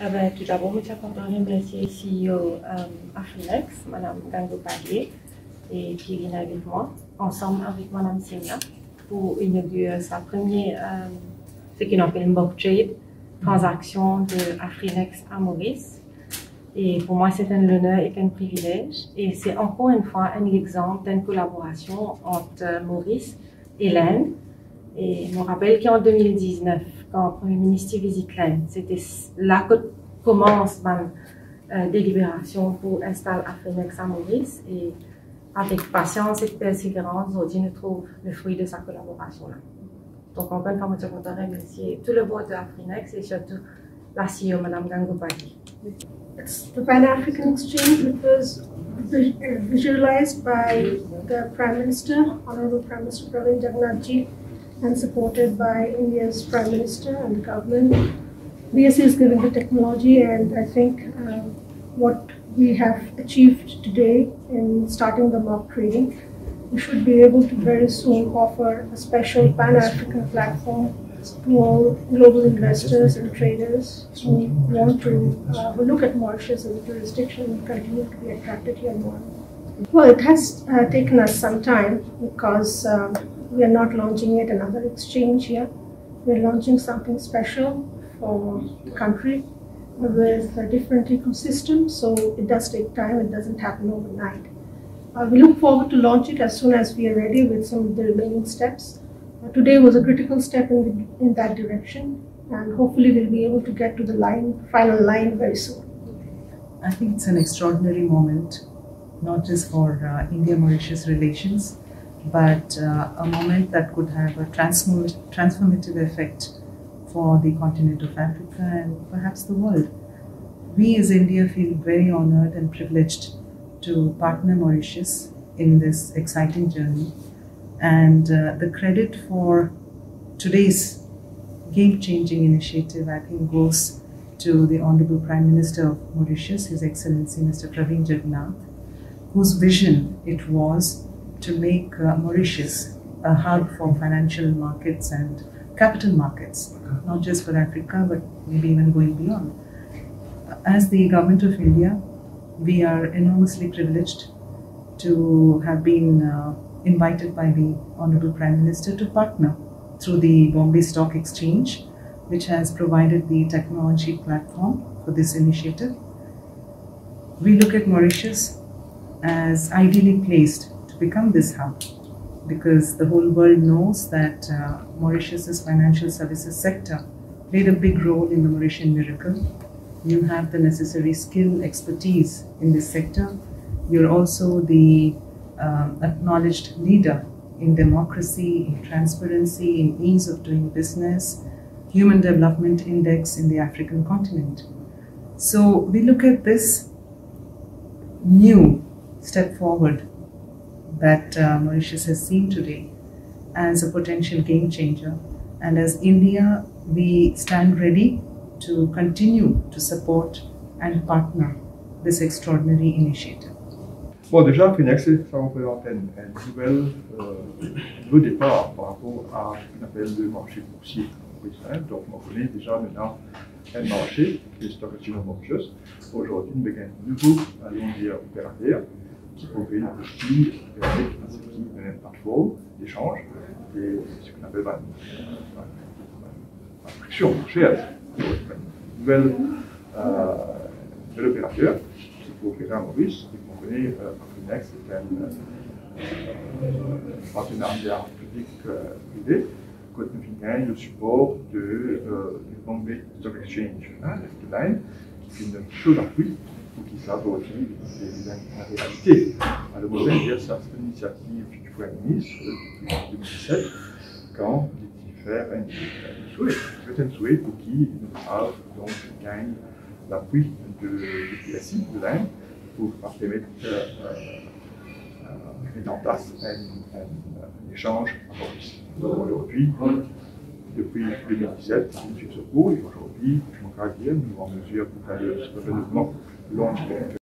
Ah ben, tout d'abord, je suis content de remercier CEO euh, Afrinex, Mme Gango Padier et Pierina avec moi, ensemble avec Mme Simna, pour inaugurer sa première, euh, ce qu'on appelle mock trade, transaction de Afrinex à Maurice. Et pour moi, c'est un honneur et un privilège. Et c'est encore une fois un exemple d'une collaboration entre Maurice et l'Inde. Et je me rappelle qu'en 2019, quand le Premier ministre l'Inde, c'était là que commence ma euh, délibération pour installer Afrinex à Maurice. Et avec patience et persévérance, aujourd'hui, nous trouve le fruit de sa collaboration là. Donc, encore une fois, je voudrais remercier tout le board de Afrinex et surtout la CEO, Mme Gangopati. The Pan African Exchange, was vi- visualized by the Prime Minister, Honorable Prime Minister Praveen Jagannath and supported by India's Prime Minister and the government. BSE is giving the technology, and I think um, what we have achieved today in starting the mock trading, we should be able to very soon offer a special Pan African platform to all global investors and traders who want to uh, who look at Mauritius as a jurisdiction and continue to be attracted here more. Well, it has uh, taken us some time because um, we are not launching yet another exchange here. We're launching something special for the country with a different ecosystem, so it does take time, it doesn't happen overnight. Uh, we look forward to launch it as soon as we are ready with some of the remaining steps. Uh, today was a critical step in, the, in that direction, and hopefully we'll be able to get to the line, final line very soon. I think it's an extraordinary moment, not just for uh, India Mauritius relations, but uh, a moment that could have a transform- transformative effect for the continent of Africa and perhaps the world. We as India feel very honored and privileged to partner Mauritius in this exciting journey. And uh, the credit for today's game changing initiative, I think, goes to the Honorable Prime Minister of Mauritius, His Excellency Mr. Pravind Jugnauth, whose vision it was to make uh, Mauritius a hub for financial markets and capital markets, not just for Africa, but maybe even going beyond. As the Government of India, we are enormously privileged to have been uh, invited by the Honorable Prime Minister to partner through the Bombay Stock Exchange, which has provided the technology platform for this initiative. We look at Mauritius as ideally placed to become this hub because the whole world knows that uh, Mauritius's financial services sector played a big role in the Mauritian miracle. You have the necessary skill, expertise in this sector. You're also the um, acknowledged leader in democracy, in transparency, in ease of doing business, Human Development Index in the African continent. So we look at this new step forward that uh, Mauritius has seen today as a potential game changer. And as India, we stand ready to continue to support and partner this extraordinary initiative. Bon, déjà, Finex, ça représente un, un nouvel, euh, nouveau départ par rapport à ce qu'on appelle le marché boursier mauricien. Donc, on connaît déjà maintenant un marché, qui est le stock Mauritius. Aujourd'hui, nous avons un nouveau allongé opérateur qui provient aussi avec un système une plateforme d'échange et ce qu'on appelle une friction marché. Un nouvel, euh, nouvel opérateur qui peut opérer à Maurice et connaît euh, Afrinex, c'est un euh, partenariat public-privé que nous le support de, euh, du Stock Exchange, hein, qui est une chose appui pour qui s'adotit, c'est la réalité. À l'homogène, c'est une initiative qui foi mise depuis 2017, quand les différents souhaits, certains souhaits pour qui nous avons donc gagné l'appui de l'Église de l'Inde pour permettre euh, euh, euh, mettre en place un, échange Aujourd'hui, depuis 2017, je suis au cours et aujourd'hui, je suis en mesure de faire le développement Launchpad